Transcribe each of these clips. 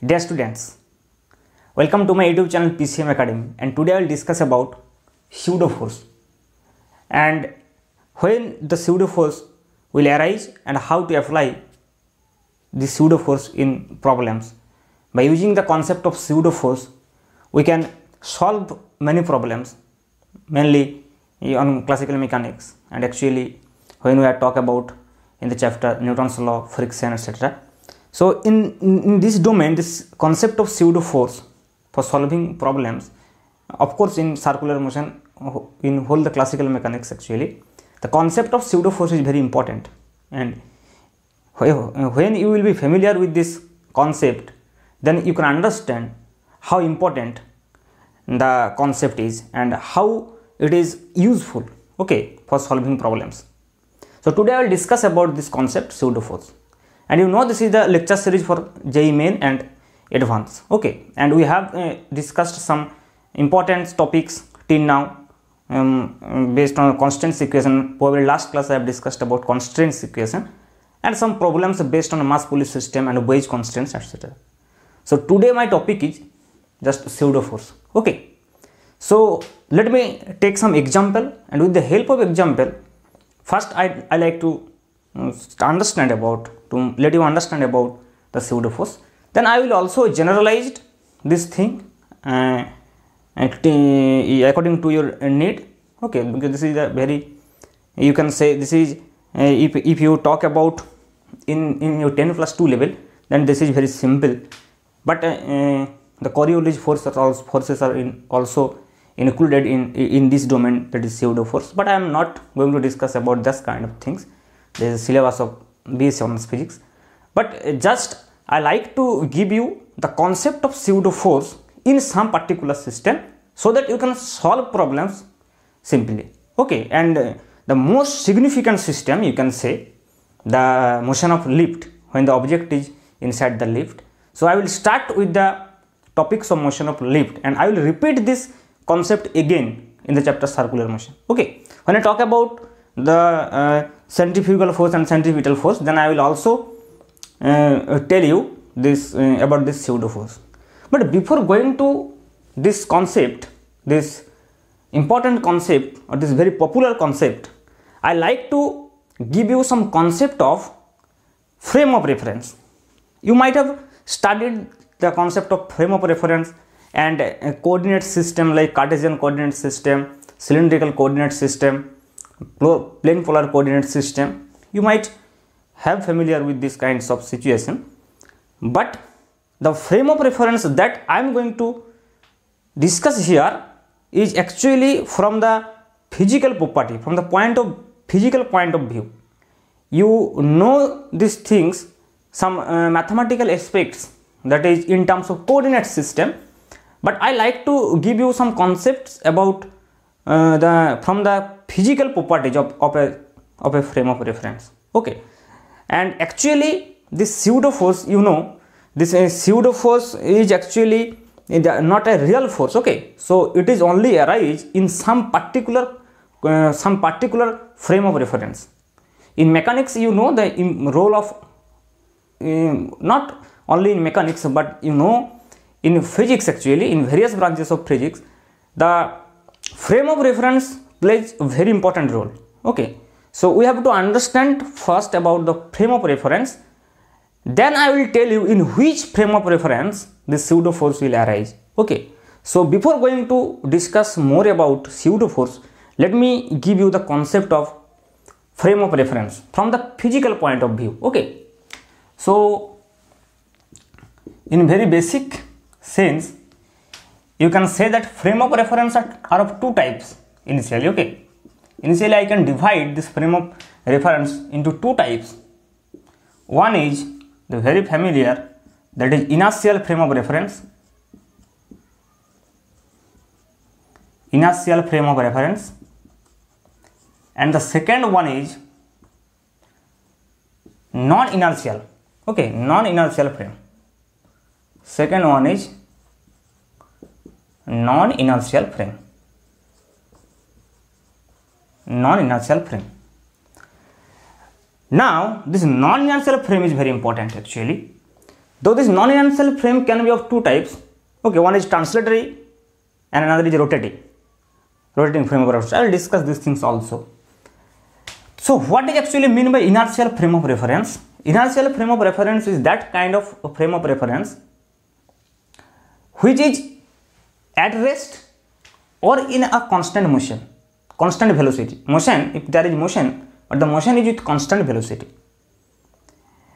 Dear students, welcome to my YouTube channel PCM Academy and today I will discuss about pseudo force and when the pseudo force will arise and how to apply the pseudo force in problems. By using the concept of pseudo force, we can solve many problems mainly on classical mechanics and actually when we are talk about in the chapter Newton's law, friction, etc. So in, in, this domain, this concept of pseudo force for solving problems, of course in circular motion, in whole the classical mechanics actually, the concept of pseudo force is very important. And when you will be familiar with this concept, then you can understand how important the concept is and how it is useful okay for solving problems. So today i will discuss about this concept pseudo force and you know this is the lecture series for JEE main and advanced. Okay and we have uh, discussed some important topics till now um, based on constraints equation. Probably last class i have discussed about constraints equation and some problems based on mass pulley system and wedge constraints etc so today my topic is just pseudo force okay so let me take some example and with the help of example first i, I like to um, understand about to let you understand about the pseudo force then i will also generalize this thing uh, according to your need. Okay because this is a very you can say this is uh, if, if you talk about in in your 10 plus 2 level then this is very simple. But uh, uh the Coriolis forces are also, forces are in also included in in this domain that is pseudo force but i am not going to discuss about this kind of things. There is syllabus of BSc Honors Physics. But just I like to give you the concept of pseudo force in some particular system so that you can solve problems simply. Okay and uh, the most significant system you can say the motion of lift when the object is inside the lift. So i will start with the topics of motion of lift and i will repeat this concept again in the chapter circular motion. Okay when i talk about the uh, centrifugal force and centripetal force. Then i will also uh, tell you this uh, about this pseudo force. But before going to this concept this important concept or this very popular concept i like to give you some concept of frame of reference. You might have studied the concept of frame of reference and coordinate system like cartesian coordinate system cylindrical coordinate system plane polar coordinate system. You might have familiar with this kinds of situation but the frame of reference that i am going to discuss here is actually from the physical property from the point of physical point of view. You know these things some uh, mathematical aspects that is in terms of coordinate system but i like to give you some concepts about uh, the from the physical properties of, of a of a frame of reference. Okay. And actually this pseudo force you know this uh, pseudo force is actually not a real force. Okay. So it is only arise in some particular uh, some particular frame of reference. In mechanics you know the role of um, not only in mechanics but you know in physics actually in various branches of physics the frame of reference plays a very important role. Okay. So we have to understand first about the frame of reference. Then i will tell you in which frame of reference the pseudo force will arise. Okay. So before going to discuss more about pseudo force let me give you the concept of frame of reference from the physical point of view. Okay. So in very basic sense you can say that frame of reference are, are of two types initially okay. Initially i can divide this frame of reference into two types. One is the very familiar that is inertial frame of reference. Inertial frame of reference. And the second one is non inertial okay non inertial frame. Second one is non inertial non-inertial frame. Now, this non-inertial frame is very important actually. though this non-inertial frame can be of two types. Okay one is translatory and another is rotating. Rotating frame of reference i will discuss these things also. So what is actually mean by inertial frame of reference? Inertial frame of reference is that kind of frame of reference which is at rest or in a constant motion constant velocity. Motion if there is motion but the motion is with constant velocity.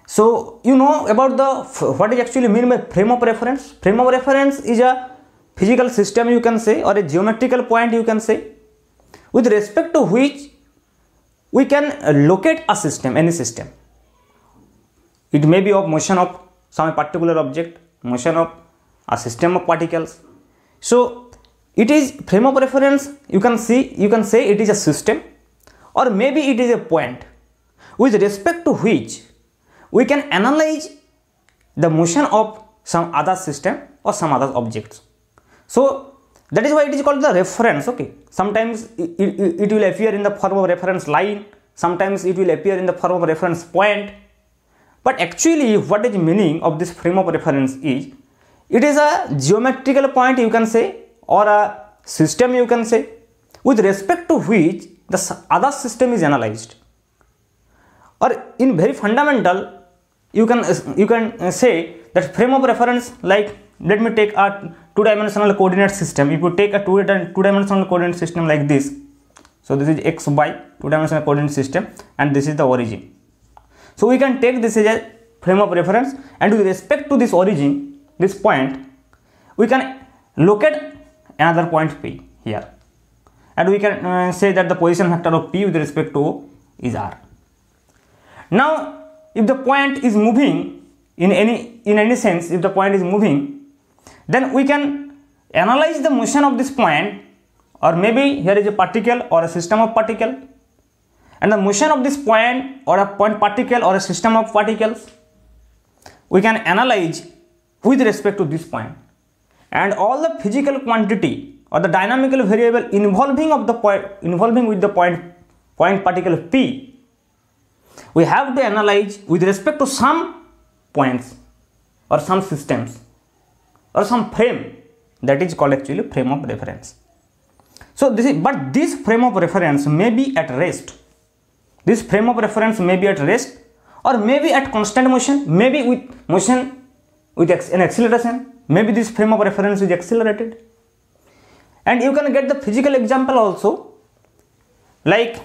So you know about the what is actually mean by frame of reference? Frame of reference is a physical system you can say or a geometrical point you can say with respect to which we can locate a system any system. It may be of motion of some particular object motion of a system of particles. So it is frame of reference. You can see you can say it is a system or maybe it is a point. With respect to which we can analyze the motion of some other system or some other objects. So that is why it is called the reference okay? Sometimes it, it, it will appear in the form of reference line. Sometimes it will appear in the form of reference point. But actually what is meaning of this frame of reference is it is a geometrical point you can say or a system you can say with respect to which the other system is analyzed. Or in very fundamental you can uh, you can uh, say that frame of reference like let me take a two dimensional coordinate system. If you take a two, uh, two dimensional coordinate system like this so this is x y two dimensional coordinate system and this is the origin. So we can take this as a frame of reference and with respect to this origin this point we can locate another point p here. And we can uh, say that the position vector of p with respect to is r. Now if the point is moving in any in any sense if the point is moving then we can analyze the motion of this point or maybe here is a particle or a system of particle. And the motion of this point or a point particle or a system of particles we can analyze with respect to this point and all the physical quantity or the dynamical variable involving of the point involving with the point point particle p we have to analyze with respect to some points or some systems or some frame. That is called actually frame of reference. So this is but this frame of reference may be at rest. This frame of reference may be at rest or maybe at constant motion maybe with motion with an acceleration maybe this frame of reference is accelerated. And you can get the physical example also. Like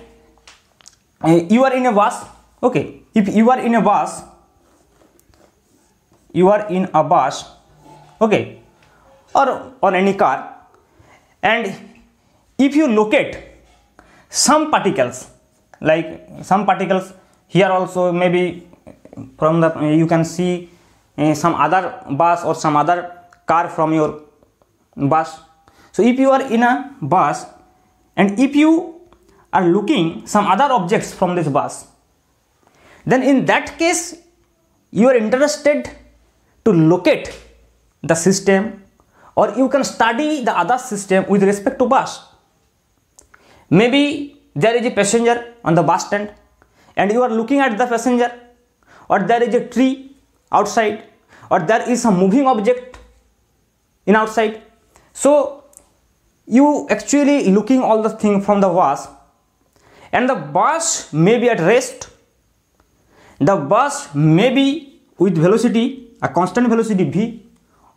uh, you are in a bus okay if you are in a bus you are in a bus okay or or any car. And if you locate some particles like some particles here also maybe from the you can see Eh, some other bus or some other car from your bus. So if you are in a bus and if you are looking some other objects from this bus then in that case you are interested to locate the system or you can study the other system with respect to bus. Maybe there is a passenger on the bus stand and you are looking at the passenger or there is a tree outside or there is a moving object in outside. So you actually looking all the thing from the bus and the bus may be at rest. The bus may be with velocity a constant velocity v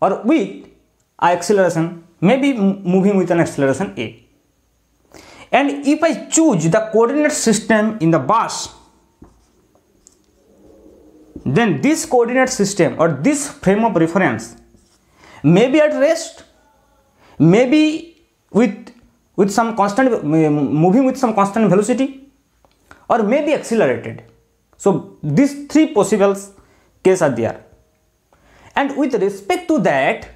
or with a acceleration may be moving with an acceleration a. And if i choose the coordinate system in the bus then this coordinate system or this frame of reference may be at rest may be with with some constant moving with some constant velocity or may be accelerated. So these three possible cases are there. And with respect to that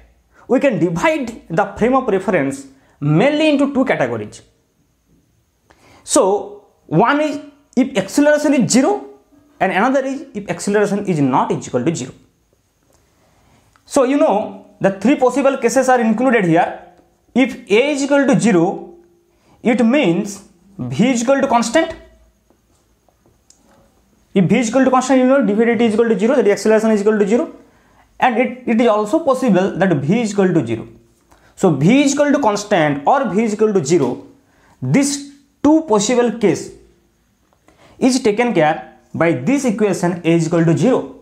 we can divide the frame of reference mainly into two categories. So one is if acceleration is zero and another is if acceleration is not equal to 0. So you know the three possible cases are included here. If a is equal to 0, it means v is equal to constant. If v is equal to constant, you know dvdt is equal to 0, that acceleration is equal to 0. and it, it is also possible that v is equal to 0 so v is equal to constant or v is equal to 0 this two possible case is taken care by this equation a is equal to 0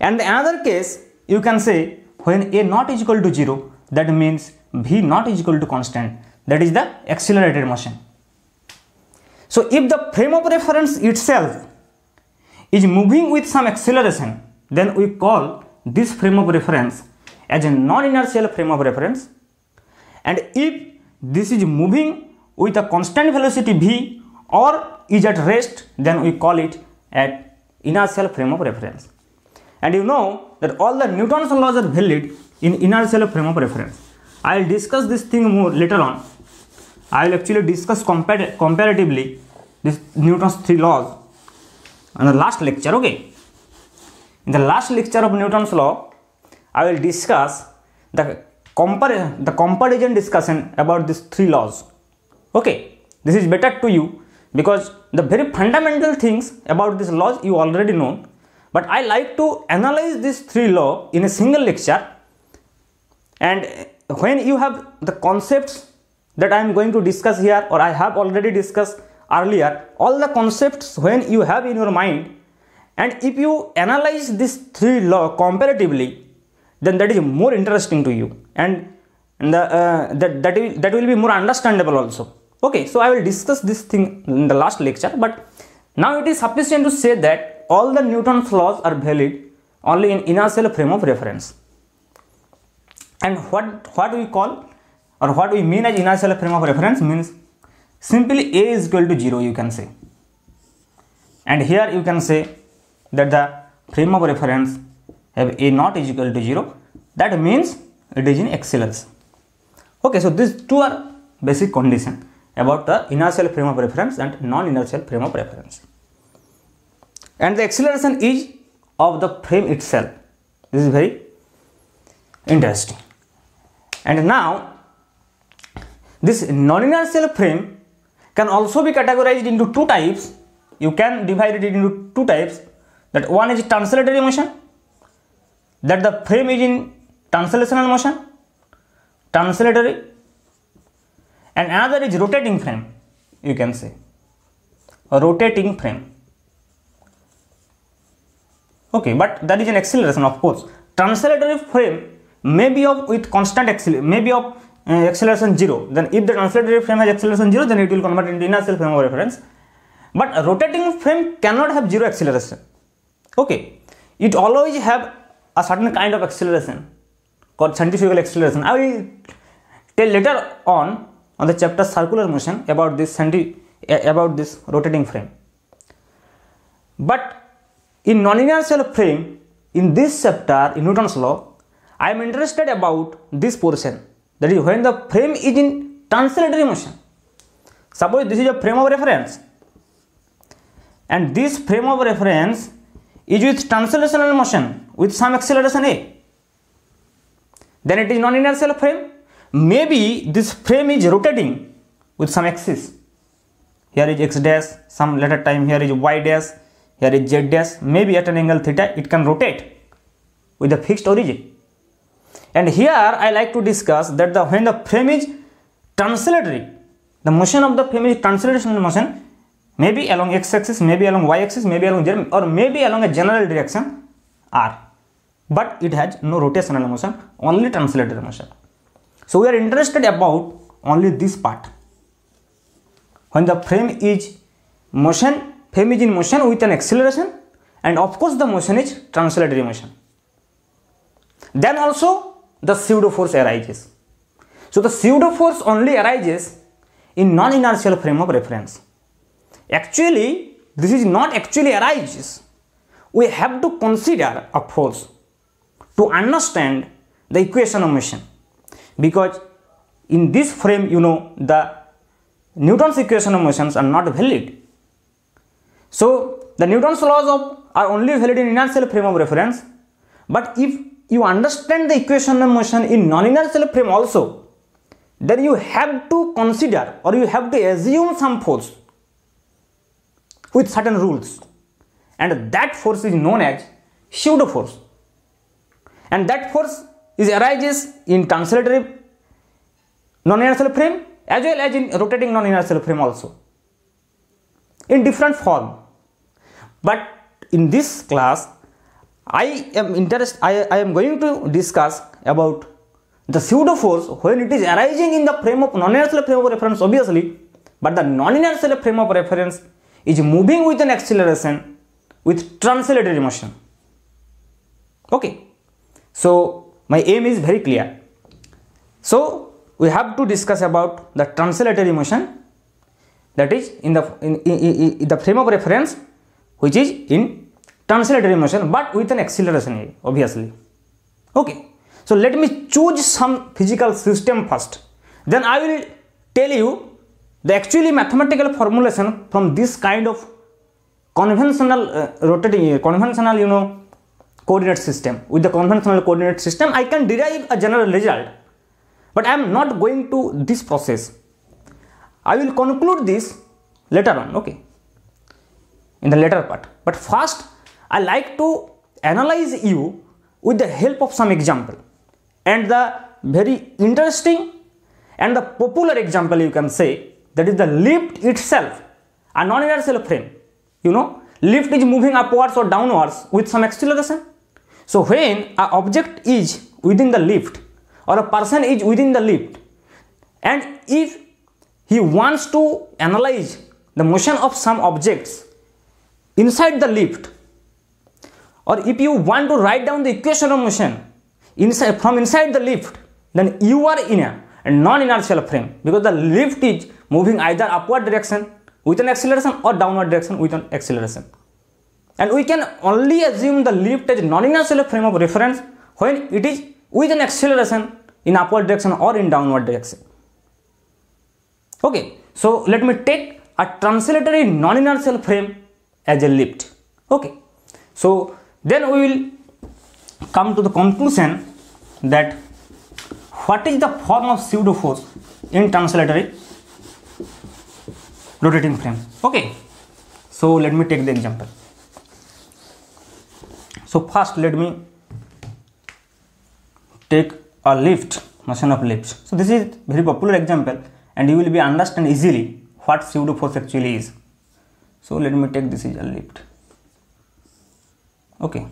and the other case you can say when a not is equal to 0 that means v not is equal to constant. That is the accelerated motion. So if the frame of reference itself is moving with some acceleration then we call this frame of reference as a non-inertial frame of reference. And if this is moving with a constant velocity v or is at rest then we call it at inertial frame of reference. And you know that all the Newton's laws are valid in inertial frame of reference. I will discuss this thing more later on. I will actually discuss compar comparatively this Newton's three laws in the last lecture okay? In the last lecture of Newton's law, I will discuss the, compar the comparison discussion about these three laws. Okay, this is better to you because the very fundamental things about these laws you already know. But I like to analyze these three law in a single lecture. And when you have the concepts that I am going to discuss here or I have already discussed earlier, all the concepts when you have in your mind and if you analyze these three law comparatively then that is more interesting to you. And the, uh, that, that, will, that will be more understandable also okay so i will discuss this thing in the last lecture but now it is sufficient to say that all the newton's laws are valid only in inertial frame of reference. And what what we call or what we mean as inertial frame of reference means simply a is equal to 0 you can say. And here you can say that the frame of reference have a not is equal to 0 that means it is in acceleration okay so these two are basic condition about the inertial frame of reference and non-inertial frame of reference. And the acceleration is of the frame itself. This is very interesting. And now this non-inertial frame can also be categorized into two types. You can divide it into two types. That one is translatory motion. That the frame is in translational motion. Translatory and another is rotating frame you can say. Rotating frame. Okay but that is an acceleration of course. Translatory frame may be of with constant acceleration may be of uh, acceleration 0 then if the translatory frame has acceleration 0 then it will convert into inertial frame of reference. But rotating frame cannot have zero acceleration. Okay it always have a certain kind of acceleration called centrifugal acceleration. I will tell later on on the chapter circular motion about this about this rotating frame. But in non-inertial frame in this chapter in newton's law i am interested about this portion. That is when the frame is in translatory motion. Suppose this is a frame of reference. And this frame of reference is with translational motion with some acceleration a. Then it is non-inertial frame maybe this frame is rotating with some axis here is x dash some later time here is y dash here is z dash maybe at an angle theta it can rotate with a fixed origin and here i like to discuss that the when the frame is translatory the motion of the frame is translational motion maybe along x-axis, maybe along y-axis, maybe along z, or maybe along a general direction r. But it has no rotational motion, only translatory motion. So we are interested about only this part. When the frame is motion, frame is in motion with an acceleration, and of course the motion is translatory motion. Then also the pseudo force arises. So the pseudo force only arises in non-inertial frame of reference. Actually, this is not actually arises. We have to consider a force to understand the equation of motion because in this frame you know the Newton's equation of motions are not valid. So the Newton's laws of are only valid in inertial frame of reference. But if you understand the equation of motion in non-inertial frame also then you have to consider or you have to assume some force with certain rules. And that force is known as pseudo force. And that force is arises in translatory non-inertial frame as well as in rotating non-inertial frame also. In different form. But in this class i am interested I, I am going to discuss about the pseudo force when it is arising in the frame of non-inertial frame of reference obviously. But the non-inertial frame of reference is moving with an acceleration with translatory motion. Okay. So my aim is very clear. So we have to discuss about the translatory motion that is in the in, in, in, the frame of reference which is in translatory motion but with an acceleration obviously. Okay. So let me choose some physical system first. Then i will tell you the actually mathematical formulation from this kind of conventional uh, rotating conventional you know coordinate system. With the conventional coordinate system i can derive a general result. But i am not going to this process. I will conclude this later on okay in the later part. But first i like to analyze you with the help of some example. And the very interesting and the popular example you can say that is the lift itself a non-inertial frame. You know lift is moving upwards or downwards with some acceleration so when a object is within the lift or a person is within the lift and if he wants to analyze the motion of some objects inside the lift or if you want to write down the equation of motion inside from inside the lift then you are in a non-inertial frame because the lift is moving either upward direction with an acceleration or downward direction with an acceleration and we can only assume the lift as non-inertial frame of reference when it is with an acceleration in upward direction or in downward direction. Okay so let me take a translatory non-inertial frame as a lift. Okay so then we will come to the conclusion that what is the form of pseudo force in translatory rotating frame? Okay so let me take the example so first let me take a lift motion of lift so this is very popular example and you will be understand easily what pseudo force actually is. So let me take this is a lift. Okay.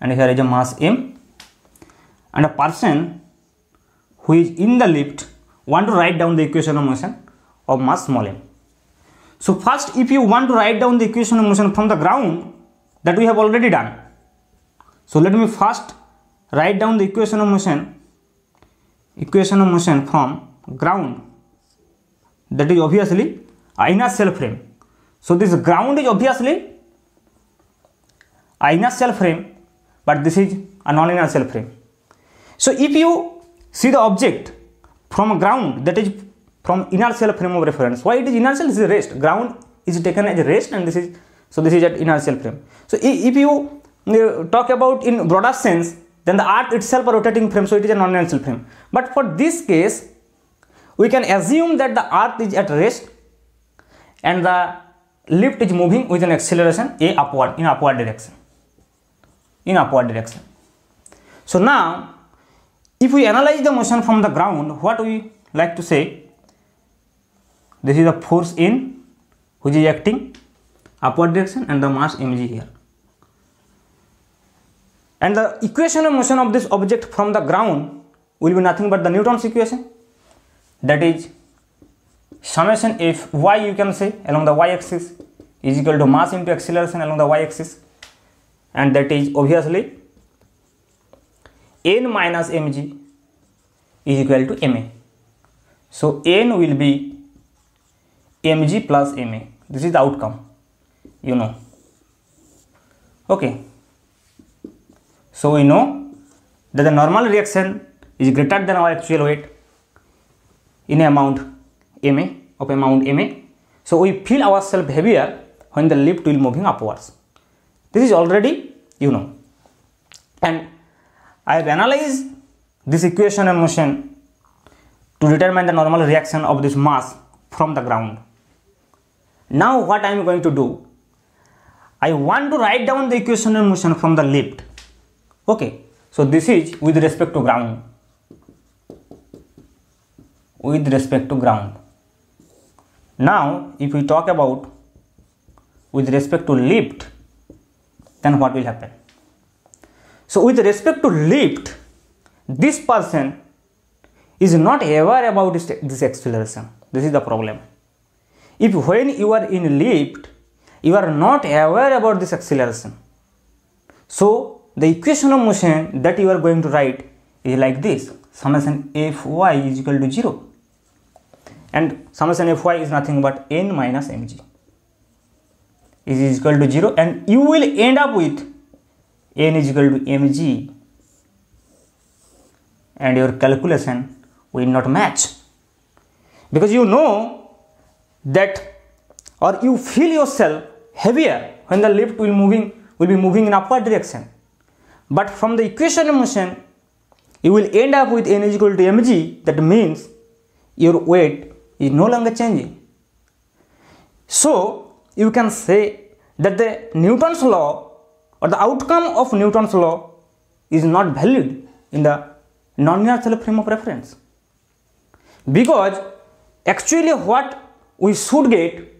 And here is a mass m. And a person who is in the lift want to write down the equation of motion of mass small m. So first if you want to write down the equation of motion from the ground that we have already done. So let me first write down the equation of motion equation of motion from ground. That is obviously inertial frame. So this ground is obviously inertial frame but this is a non-inertial frame. So if you see the object from ground that is from inertial frame of reference why it is inertial is rest ground is taken as rest and this is so this is at inertial frame. So if you talk about in broader sense then the earth itself a rotating frame so it is a non-inertial frame. But for this case we can assume that the earth is at rest and the lift is moving with an acceleration a upward in upward direction. In upward direction. So now if we analyze the motion from the ground what we like to say this is the force in which is acting upward direction and the mass mg here. And the equation of motion of this object from the ground will be nothing but the Newton's equation. That is summation f y you can say along the y axis is equal to mass into acceleration along the y axis and that is obviously n minus mg is equal to ma. So n will be mg plus ma. This is the outcome you know. Okay. So we know that the normal reaction is greater than our actual weight in amount ma of amount ma so we feel ourselves heavier when the lift will moving upwards. This is already you know. And i have analyzed this equation of motion to determine the normal reaction of this mass from the ground. Now what I am going to do, I want to write down the equation of motion from the lift. Okay. So this is with respect to ground. With respect to ground. Now if we talk about with respect to lift then what will happen? So with respect to lift this person is not aware about this, this acceleration. This is the problem. If when you are in lift you are not aware about this acceleration. So the equation of motion that you are going to write is like this. Summation fy is equal to 0 and summation fy is nothing but n minus mg. Is equal to 0 and you will end up with n is equal to mg. And your calculation will not match. Because you know that or you feel yourself heavier when the lift will moving will be moving in upward direction. But from the equation of motion you will end up with n is equal to mg. That means your weight is no longer changing. So you can say that the newton's law or the outcome of newton's law is not valid in the non-inertial frame of reference. Because actually what we should get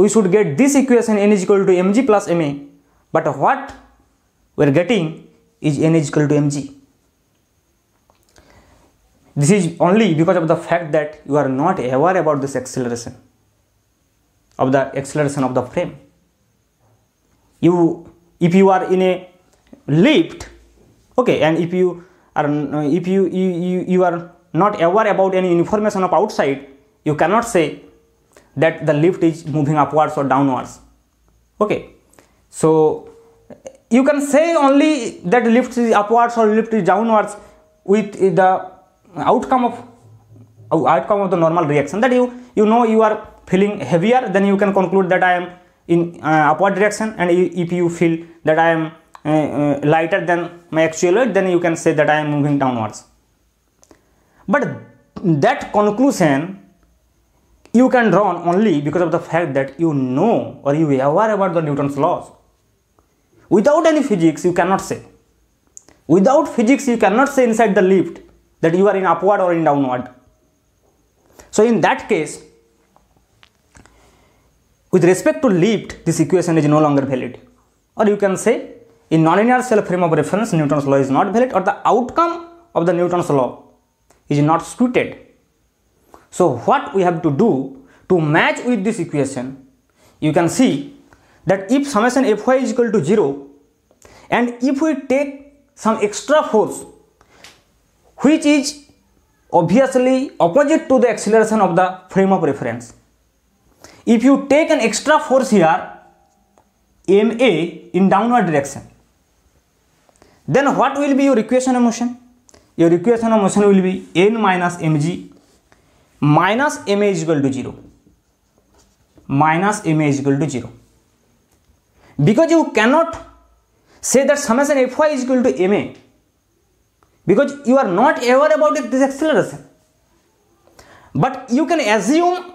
we should get this equation n is equal to mg plus ma. But what we are getting is n is equal to mg. This is only because of the fact that you are not aware about this acceleration of the acceleration of the frame. You if you are in a lift okay and if you are if you you, you, you are not aware about any information of outside you cannot say that the lift is moving upwards or downwards. Okay. So you can say only that lift is upwards or lift is downwards with the outcome of outcome of the normal reaction. That you you know you are feeling heavier then you can conclude that i am in uh, upward direction and if you feel that i am uh, uh, lighter than my actual weight then you can say that i am moving downwards. But that conclusion you can draw only because of the fact that you know or you are aware about the newton's laws. Without any physics you cannot say. Without physics you cannot say inside the lift that you are in upward or in downward. So in that case with respect to lift this equation is no longer valid. Or you can say in non-inertial frame of reference Newton's law is not valid or the outcome of the Newton's law is not suited so what we have to do to match with this equation you can see that if summation fy is equal to 0 and if we take some extra force which is obviously opposite to the acceleration of the frame of reference. If you take an extra force here, ma in downward direction, then what will be your equation of motion? Your equation of motion will be n minus mg minus ma is equal to 0 minus ma is equal to 0 because you cannot say that summation fy is equal to ma because you are not aware about it, this acceleration. But you can assume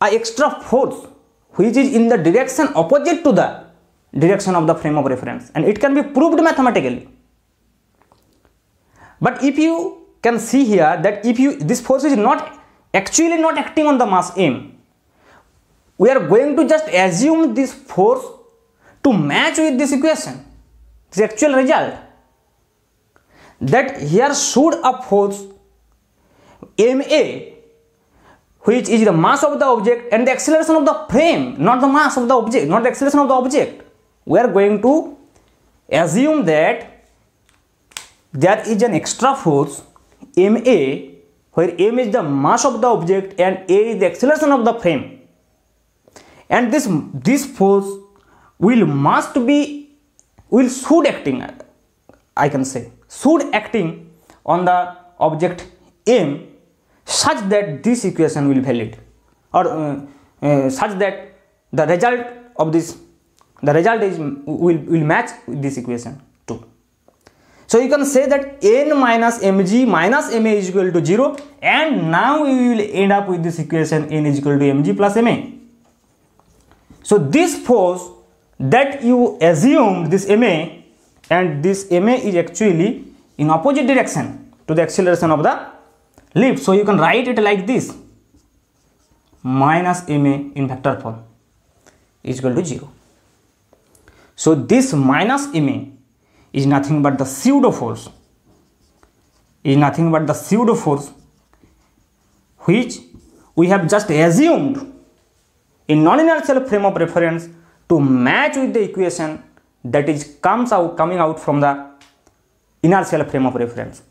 a extra force which is in the direction opposite to the direction of the frame of reference. And it can be proved mathematically. But if you can see here that if you this force is not actually not acting on the mass m we are going to just assume this force to match with this equation. This actual result. That here should a force ma which is the mass of the object and the acceleration of the frame not the mass of the object not the acceleration of the object. We are going to assume that there is an extra force ma where m is the mass of the object and a is the acceleration of the frame. And this this force will must be will should acting i can say should acting on the object m such that this equation will valid. Or uh, uh, such that the result of this the result is will, will match this equation too so you can say that n minus mg minus ma is equal to 0 and now we will end up with this equation n is equal to mg plus ma. So this force that you assumed this ma and this ma is actually in opposite direction to the acceleration of the lift so you can write it like this. Minus ma in vector form is equal to 0 so this minus ma is nothing but the pseudo force is nothing but the pseudo force which we have just assumed in non-inertial frame of reference to match with the equation that is comes out coming out from the inertial frame of reference.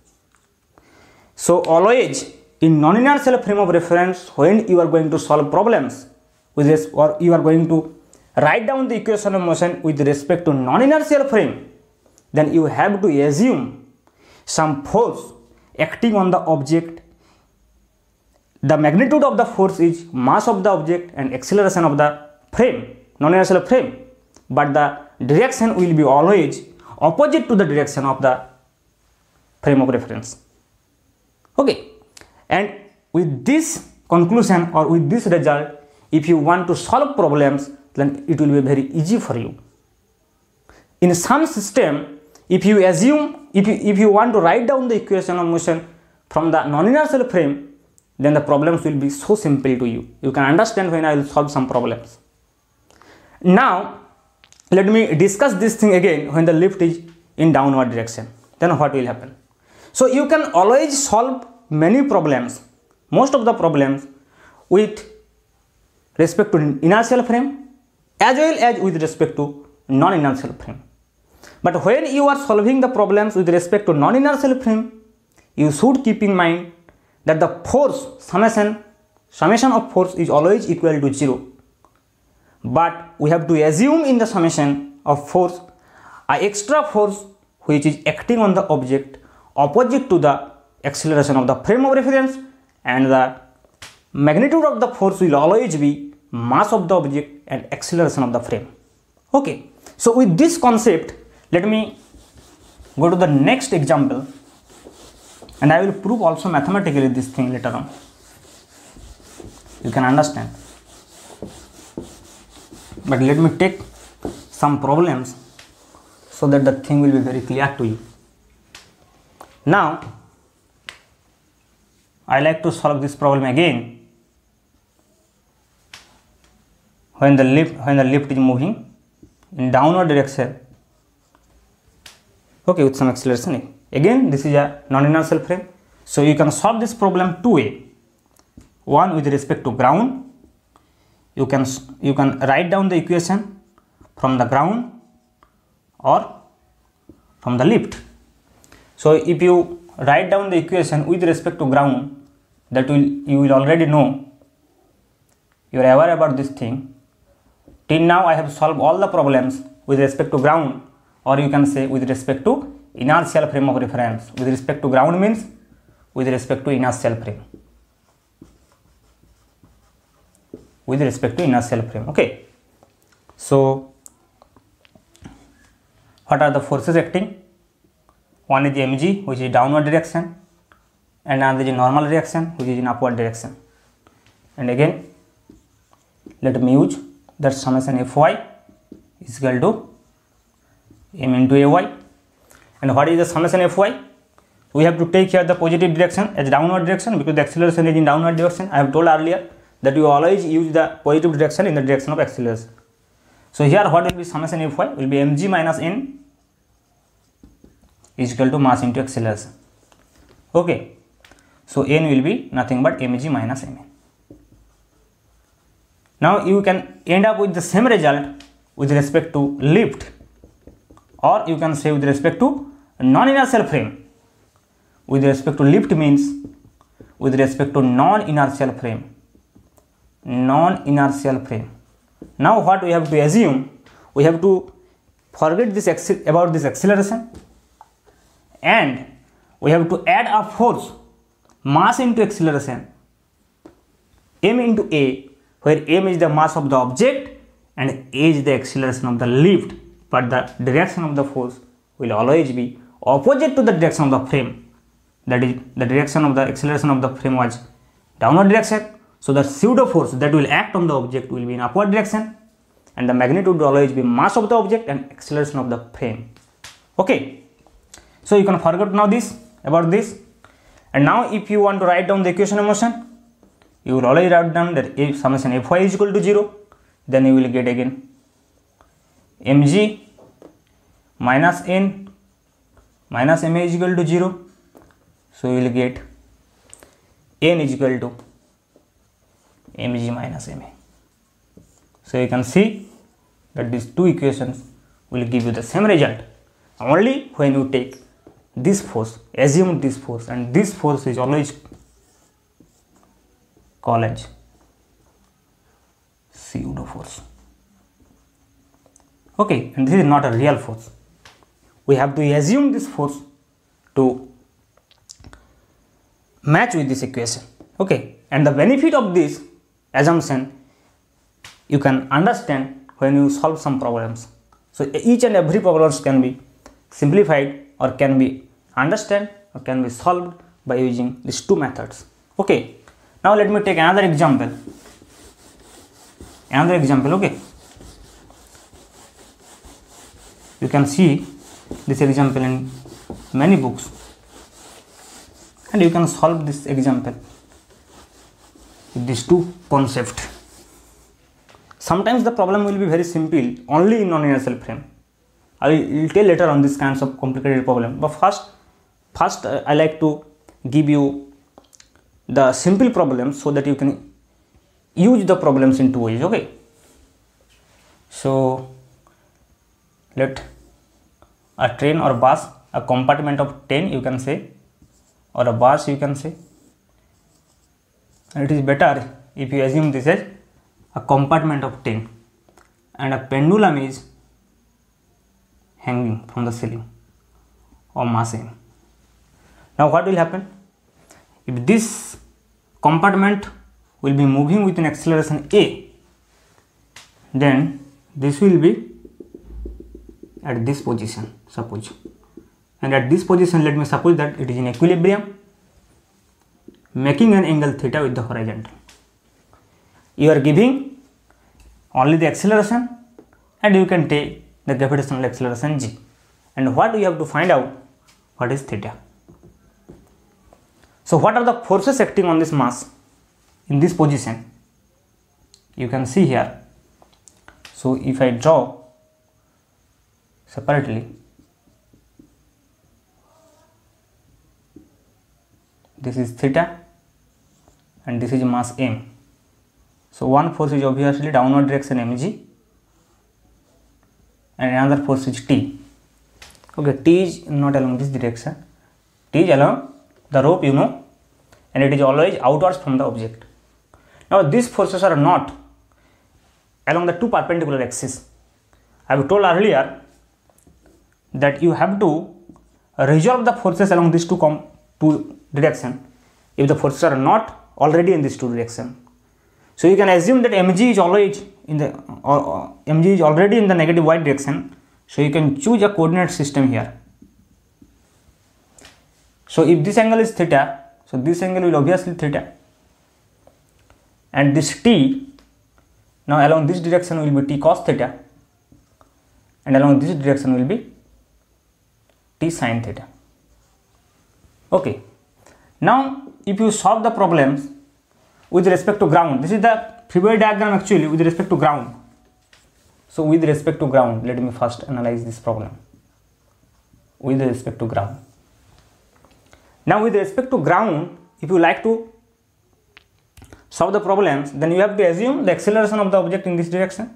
So always in non-inertial frame of reference when you are going to solve problems with this or you are going to write down the equation of motion with respect to non-inertial frame then you have to assume some force acting on the object. The magnitude of the force is mass of the object and acceleration of the frame non-inertial frame. But the direction will be always opposite to the direction of the frame of reference. Okay. And with this conclusion or with this result if you want to solve problems then it will be very easy for you. In some system if you assume if you, if you want to write down the equation of motion from the non-inertial frame then the problems will be so simple to you. You can understand when i will solve some problems. Now let me discuss this thing again when the lift is in downward direction. Then what will happen? So you can always solve many problems most of the problems with respect to inertial frame as well as with respect to non-inertial frame. But when you are solving the problems with respect to non-inertial frame, you should keep in mind that the force summation summation of force is always equal to 0. But we have to assume in the summation of force a extra force which is acting on the object opposite to the acceleration of the frame of reference and the magnitude of the force will always be mass of the object and acceleration of the frame okay so with this concept let me go to the next example and I will prove also mathematically this thing later on. You can understand. But let me take some problems so that the thing will be very clear to you. Now I like to solve this problem again. When the lift when the lift is moving in downward direction okay with some acceleration again this is a non-inertial frame so you can solve this problem two way one with respect to ground. You can you can write down the equation from the ground or from the lift. So if you write down the equation with respect to ground that will you will already know. You are aware about this thing. Till now I have solved all the problems with respect to ground or you can say with respect to inertial frame of reference. With respect to ground means with respect to inertial frame. With respect to inertial frame. Okay. So what are the forces acting? One is the mg which is downward direction and another is normal reaction which is in upward direction. And again let me use that summation fy is equal to m into ay and what is the summation fy we have to take here the positive direction as downward direction because the acceleration is in downward direction. I have told earlier that you always use the positive direction in the direction of acceleration. So here what will be summation fy will be mg minus n is equal to mass into acceleration. Okay. So n will be nothing but mg minus mn now you can end up with the same result with respect to lift or you can say with respect to non-inertial frame. With respect to lift means with respect to non-inertial frame. Non-inertial frame. Now what we have to assume, we have to forget this about this acceleration and we have to add a force mass into acceleration m into a where m is the mass of the object and a is the acceleration of the lift but the direction of the force will always be opposite to the direction of the frame. That is the direction of the acceleration of the frame was downward direction. So the pseudo force that will act on the object will be in upward direction. And the magnitude will always be mass of the object and acceleration of the frame. Okay. So you can forget now this about this. And now if you want to write down the equation of motion you will always write down that if summation fy is equal to 0 then you will get again mg minus n minus ma is equal to 0 so you will get n is equal to mg minus ma so you can see that these two equations will give you the same result. Only when you take this force assume this force and this force is always called as pseudo force okay and this is not a real force. We have to assume this force to match with this equation. Okay and the benefit of this assumption you can understand when you solve some problems. So each and every problems can be simplified or can be understand or can be solved by using these two methods. Okay now let me take another example. Another example okay you can see this example in many books. And you can solve this example with these two concepts. Sometimes the problem will be very simple only in non-inertial frame. I will tell later on these kinds of complicated problem. But first first uh, i like to give you the simple problems so that you can use the problems in two ways okay? So let a train or bus a compartment of 10 you can say or a bus you can say. And it is better if you assume this as a compartment of 10 and a pendulum is hanging from the ceiling or mass m now what will happen? If this compartment will be moving with an acceleration a then this will be at this position suppose. And at this position let me suppose that it is in equilibrium making an angle theta with the horizontal you are giving only the acceleration and you can take the gravitational acceleration g. And what you have to find out what is theta? So what are the forces acting on this mass in this position? You can see here. So if i draw separately. This is theta and this is mass m. So one force is obviously downward direction mg and another force is t. Okay t is not along this direction. T is along the rope you know and it is always outwards from the object. Now these forces are not along the two perpendicular axes i have told earlier that you have to resolve the forces along these two, two direction if the forces are not already in these two direction. So you can assume that mg is always in the or, or mg is already in the negative y direction. So you can choose a coordinate system here. So if this angle is theta, so this angle will obviously theta, and this t now along this direction will be t cos theta, and along this direction will be t sine theta. Okay. Now if you solve the problems with respect to ground this is the free diagram actually with respect to ground. So with respect to ground let me first analyze this problem. With respect to ground. Now with respect to ground if you like to solve the problems then you have to assume the acceleration of the object in this direction.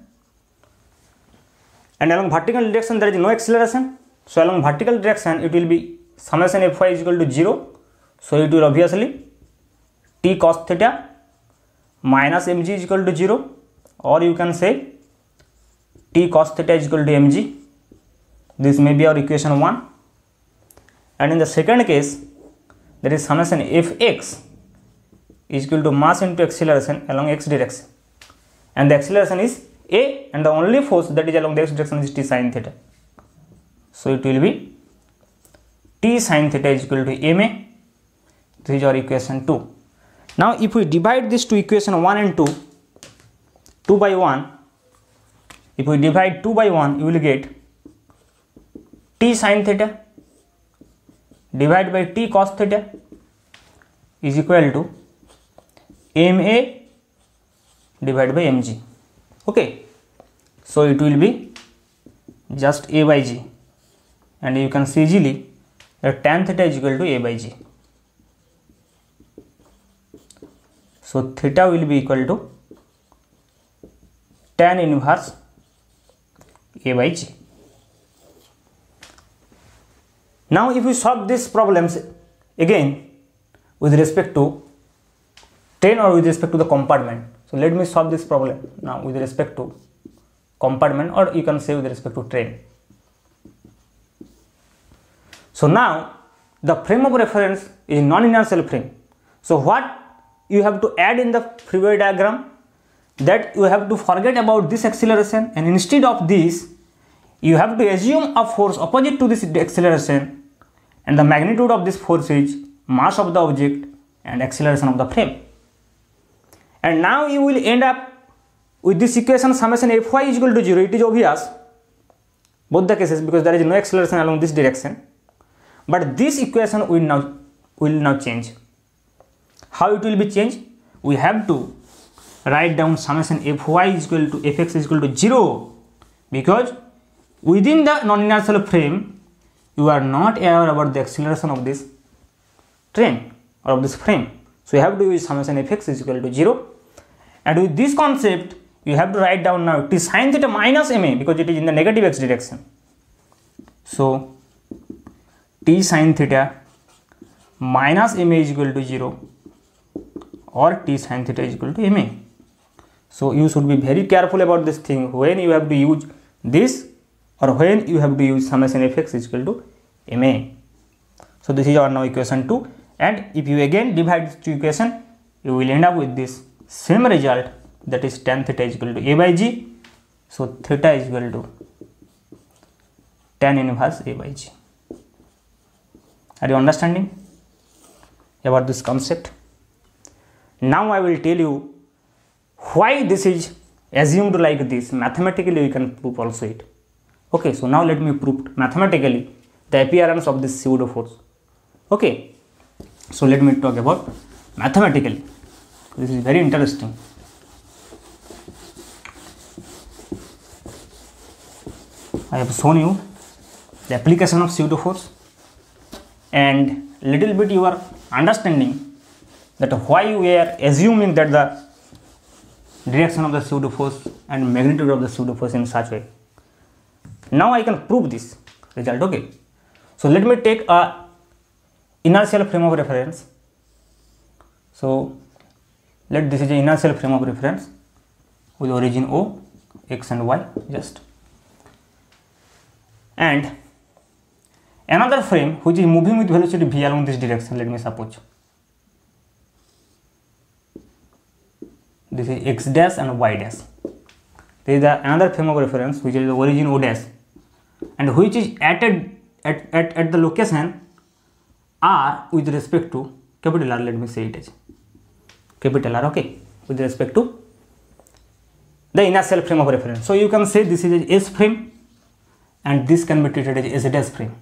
And along vertical direction there is no acceleration so along vertical direction it will be summation fy is equal to 0. So it will obviously t cos theta minus mg is equal to 0 or you can say t cos theta is equal to mg. This may be our equation 1 and in the second case there is summation fx is equal to mass into acceleration along x direction and the acceleration is a and the only force that is along the x direction is t sine theta. So it will be t sine theta is equal to ma. This is our equation 2. Now if we divide this to equation 1 and 2, 2 by 1, if we divide 2 by 1, you will get t sin theta divided by t cos theta is equal to ma divided by mg okay so it will be just a by g and you can see easily that tan theta is equal to a by g. So theta will be equal to tan inverse a by g. Now if we solve these problems again with respect to train or with respect to the compartment so let me solve this problem now with respect to compartment or you can say with respect to train so now the frame of reference is non-inertial frame. So what you have to add in the free body diagram that you have to forget about this acceleration and instead of this you have to assume a force opposite to this acceleration and the magnitude of this force is mass of the object and acceleration of the frame. And now you will end up with this equation summation fy is equal to 0 it is obvious both the cases because there is no acceleration along this direction but this equation will now will now change. How it will be changed? We have to write down summation fy is equal to fx is equal to 0 because within the non-inertial frame you are not aware about the acceleration of this train or of this frame. So you have to use summation fx is equal to 0 and with this concept you have to write down now t sine theta minus ma because it is in the negative x direction. So T sine theta minus M equal to zero और T sine theta equal to M A. So you should be very careful about this thing when you have to use this और when you have to use summation F is equal to M A so this is our now equation two and if you again divide two equation you will end up with this same result that is tan theta equal to A by G so theta equal to tan inverse A by G are you understanding about this concept? Now i will tell you why this is assumed like this. Mathematically we can prove also it. Okay so now let me prove mathematically the appearance of this pseudo force. Okay so let me talk about mathematically. This is very interesting. I have shown you the application of pseudo force and little bit you are understanding that why we are assuming that the direction of the pseudo force and magnitude of the pseudo force in such way. Now i can prove this result okay? So let me take a inertial frame of reference. So let this is a inertial frame of reference with origin o x and y just. And another frame which is moving with velocity v along this direction. Let me suppose this is x dash and y dash. This is another frame of reference which is the origin o dash. And which is at, a, at, at, at the location r with respect to capital R. Let me say it as capital R okay? With respect to the inertial frame of reference. So you can say this is a S frame and this can be treated as S dash frame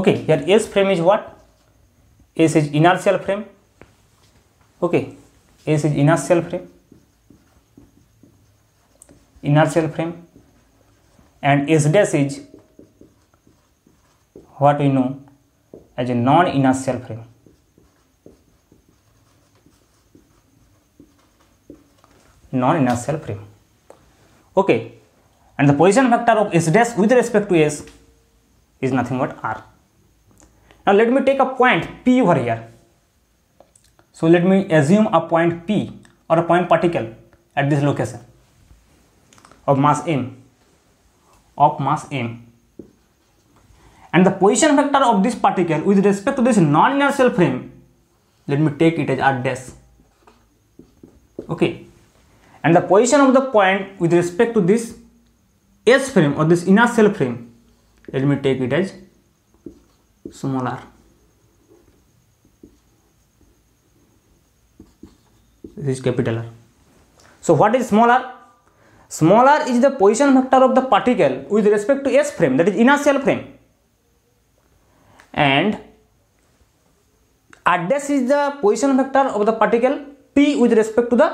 okay here S frame is what S is inertial frame okay S is inertial frame inertial frame and S dash is what we know as a non-inertial frame. Non-inertial frame. Okay, and the position vector of S dash with respect to S is nothing but R. Now let me take a point P over here. So let me assume a point P or a point particle at this location of mass m of mass m. And the position vector of this particle with respect to this non-inertial frame let me take it as r dash. Okay. And the position of the point with respect to this s frame or this inertial frame let me take it as small r this is capital R so what is small r small r is the position vector of the particle with respect to s frame that is inertial frame and r dash is the position vector of the particle p with respect to the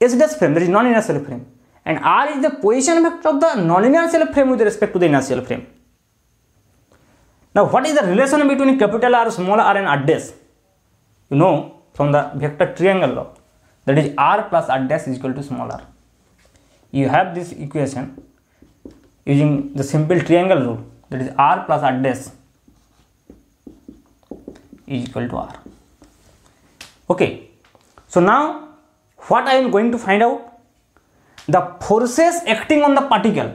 s dash frame that is non-inertial frame and r is the position vector of the non-inertial frame with respect to the inertial frame. Now what is the relation between capital R, small r and r dash? You know from the vector triangle law that is r plus r dash is equal to small r. You have this equation using the simple triangle rule that is r plus r dash is equal to r. Okay. So now what I am going to find out? The forces acting on the particle.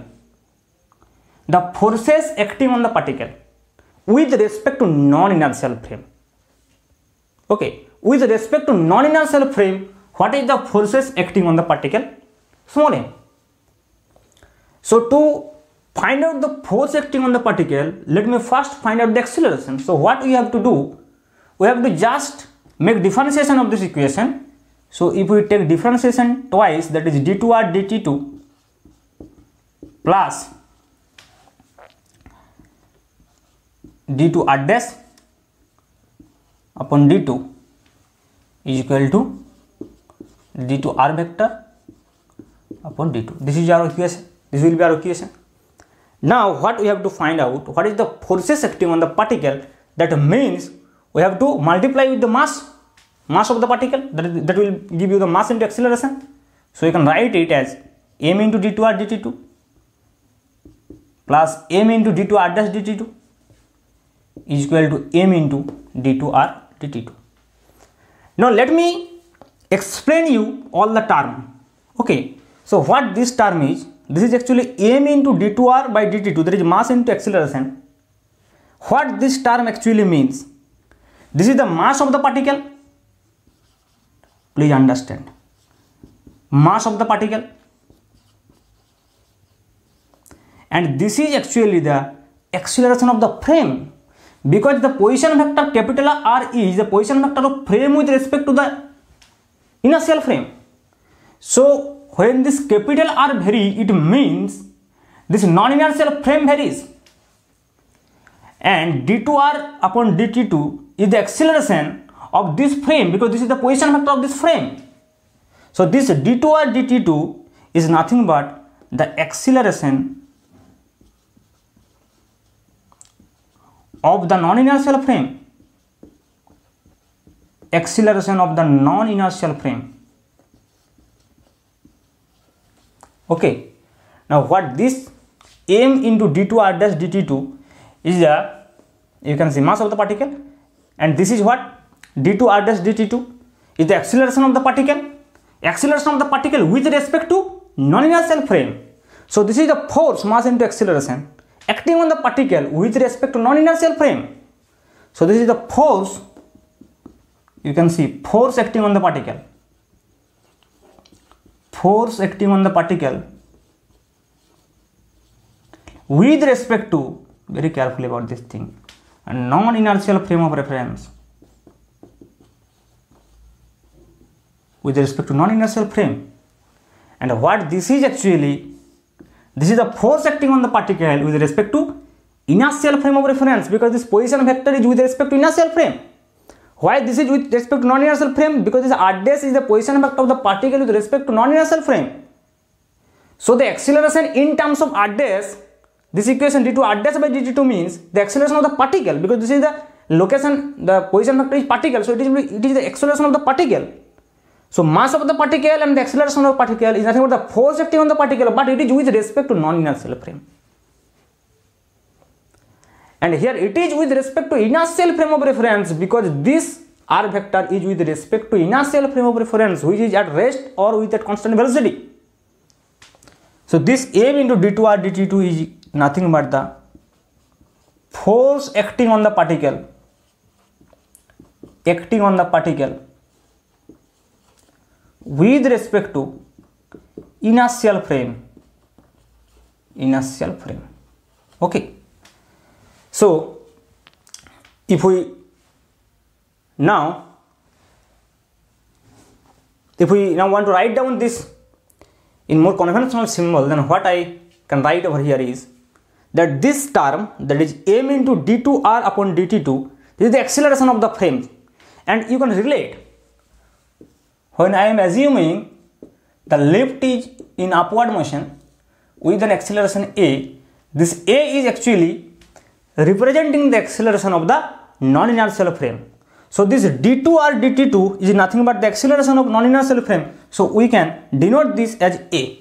The forces acting on the particle with respect to non-inertial frame. Okay. With respect to non-inertial frame what is the forces acting on the particle? Small m so to find out the force acting on the particle let me first find out the acceleration. So what we have to do? We have to just make differentiation of this equation. So if we take differentiation twice that is d2r dt2 plus D two R dash upon D two is equal to D two R vector upon D two this is our equation this will be our equation now what we have to find out what is the forces acting on the particle that means we have to multiply with the mass mass of the particle that will give you the mass in acceleration so you can write it as M into D two R D T two plus M into D two R dash D T two is equal to m into d2 r dt2 now let me explain you all the term. Okay. So what this term is this is actually m into d2r by dt2 there is mass into acceleration. What this term actually means this is the mass of the particle. Please understand. Mass of the particle. And this is actually the acceleration of the frame because the position vector capital R is the position vector of frame with respect to the inertial frame. So when this capital R vary, it means this non-inertial frame varies. And d2r upon dt2 is the acceleration of this frame because this is the position vector of this frame. So this d2r dt2 is nothing but the acceleration of the non-inertial frame. Acceleration of the non-inertial frame. Okay. Now what this m into d2 r dash dt2 is the you can see mass of the particle and this is what d2 r dash dt2 is the acceleration of the particle. Acceleration of the particle with respect to non-inertial frame. So this is the force mass into acceleration acting on the particle with respect to non-inertial frame. So this is the force, you can see force acting on the particle. Force acting on the particle with respect to, very carefully about this thing, a non-inertial frame of reference. With respect to non-inertial frame. And what this is actually this is the force acting on the particle with respect to inertial frame of reference because this position vector is with respect to inertial frame. Why this is with respect to non-inertial frame? Because this r dash is the position vector of the particle with respect to non-inertial frame. So the acceleration in terms of r dash, this equation d2 r dash by dt2 means the acceleration of the particle because this is the location, the position vector is particle, so it is, it is the acceleration of the particle so mass of the particle and the acceleration of the particle is nothing but the force acting on the particle, but it is with respect to non-inertial frame. And here it is with respect to inertial frame of reference because this r vector is with respect to inertial frame of reference which is at rest or with at constant velocity. So this m into d2r dt2 is nothing but the force acting on the particle acting on the particle with respect to inertial frame. Inertial frame. Okay. So if we now if we now want to write down this in more conventional symbol then what I can write over here is that this term that is m into d2r upon dt2 this is the acceleration of the frame. And you can relate when I am assuming the lift is in upward motion with an acceleration a this a is actually representing the acceleration of the non-inertial frame. So this d2 or dt2 is nothing but the acceleration of non-inertial frame. So we can denote this as a.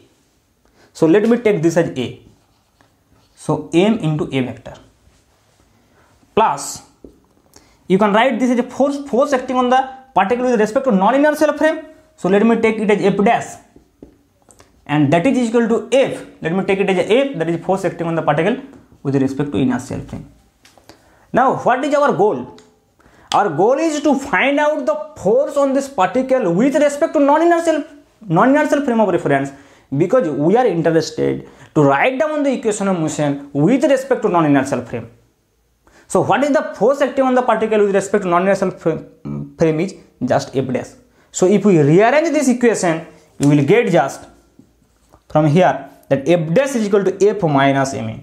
So let me take this as a. So m into a vector. Plus you can write this as a force force acting on the particle with respect to non-inertial frame so let me take it as f dash. And that is equal to f. Let me take it as f that is force acting on the particle with respect to inertial frame. Now what is our goal? Our goal is to find out the force on this particle with respect to non-inertial non-inertial frame of reference because we are interested to write down the equation of motion with respect to non-inertial frame. So what is the force acting on the particle with respect to non-inertial frame is just f dash. So if we rearrange this equation, you will get just from here that f dash is equal to f minus ma.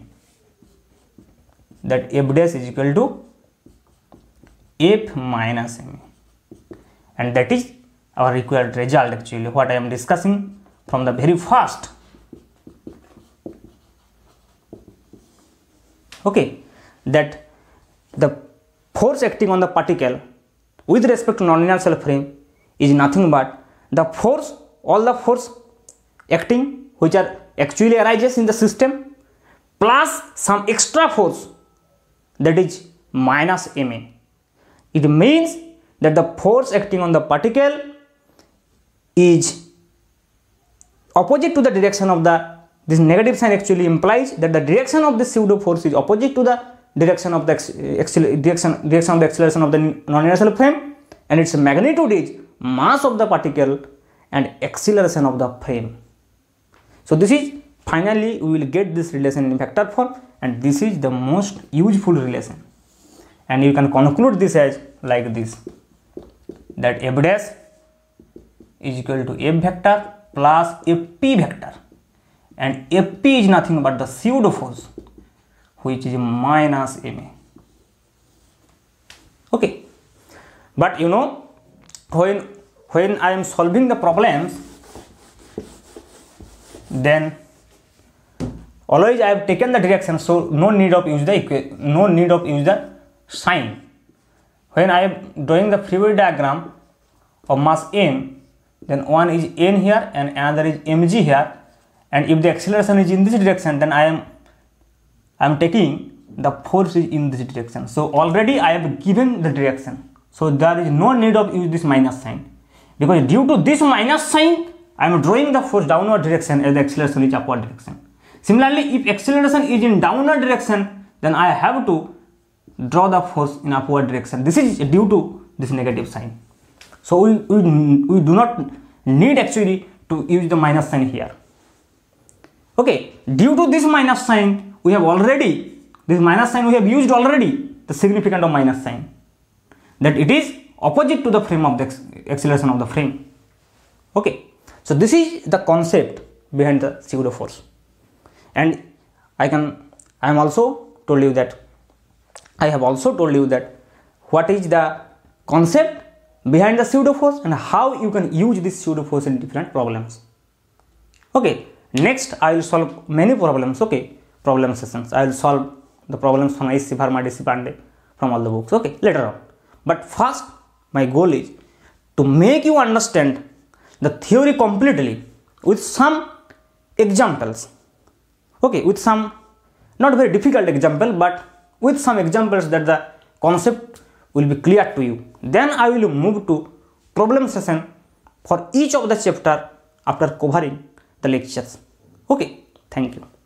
That f dash is equal to f minus ma. And that is our required result actually what I am discussing from the very first. Okay, that the force acting on the particle with respect to non-inertial frame is nothing but the force all the force acting which are actually arises in the system plus some extra force that is minus ma. It means that the force acting on the particle is opposite to the direction of the this negative sign actually implies that the direction of the pseudo force is opposite to the direction of the direction, direction of the acceleration of the non-inertial frame and its magnitude is mass of the particle and acceleration of the frame. So this is finally we will get this relation in vector form and this is the most useful relation. And you can conclude this as like this that f dash is equal to f vector plus fp vector. And fp is nothing but the pseudo force which is minus ma okay but you know when when i am solving the problems then always i have taken the direction so no need of use the no need of use the sign when i am drawing the free body diagram of mass m then one is n here and another is mg here and if the acceleration is in this direction then i am I am taking the force in this direction. So already I have given the direction. So there is no need of use this minus sign because due to this minus sign I am drawing the force downward direction as the acceleration is upward direction. Similarly, if acceleration is in downward direction, then I have to draw the force in upward direction. This is due to this negative sign. So we, we, we do not need actually to use the minus sign here. Okay, due to this minus sign, we have already this minus sign we have used already the significant of minus sign. That it is opposite to the frame of the acceleration of the frame. Okay. So this is the concept behind the pseudo force. And i can i am also told you that i have also told you that what is the concept behind the pseudo force and how you can use this pseudo force in different problems. Okay. Next i will solve many problems. Okay problem sessions. I will solve the problems from S. Verma, D. Pandey from all the books. Okay, later on. But first, my goal is to make you understand the theory completely with some examples. Okay, with some not very difficult example, but with some examples that the concept will be clear to you. Then I will move to problem session for each of the chapter after covering the lectures. Okay, thank you.